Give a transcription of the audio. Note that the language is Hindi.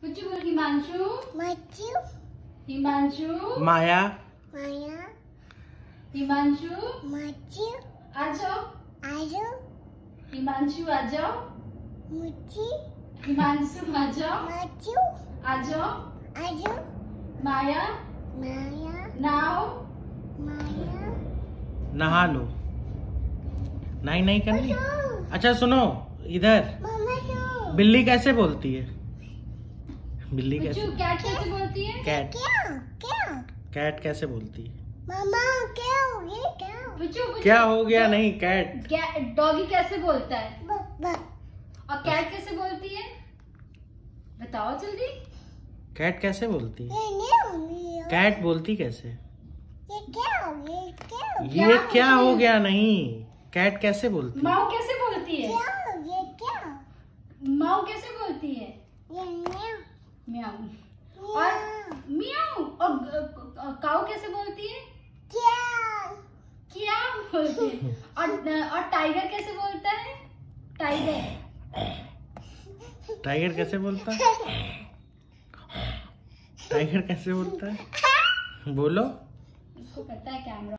Would you go Himanshu? Maya. Maya. Himanshu. Himanshu. Ajo. Ajo. Himanshu Ajo. Muchi. Himanshu Ajo. Machu. Ajo. Ajo. Maya. Maya. Now. Maya. Nahalo. नहा नहीं करनी। अच्छा सुनो इधर। बिल्ली कैसे बोलती है? बिल्ली कैसे कैट कैसे बोलती है? कैट क्या क्या? कैट कैसे बोलती है? मामा क्या? हो गया क्या क्या हो गया? नहीं कैट डॉगी कैसे बोलता है? ब ब और कैट कैसे बोलती है? बताओ जल्दी। कैट कैसे बोलती है? कैट बोलती कैसे? ये क्या हो गया? क्या ये क्या हो? गया? नहीं। कैट कैसे बोलती है? माऊ कैसे बोलती है? क्या? हो क्या? माऊ कैसे बोलती है? ये म्याऊ और म्याऊ और काऊ कैसे बोलती है? क्या? क्या बोलती है? और और टाइगर कैसे बोलता है? टाइगर। टाइगर कैसे बोलता है? टाइगर कैसे बोलता है? बोलो। इसको पता है कैमरा।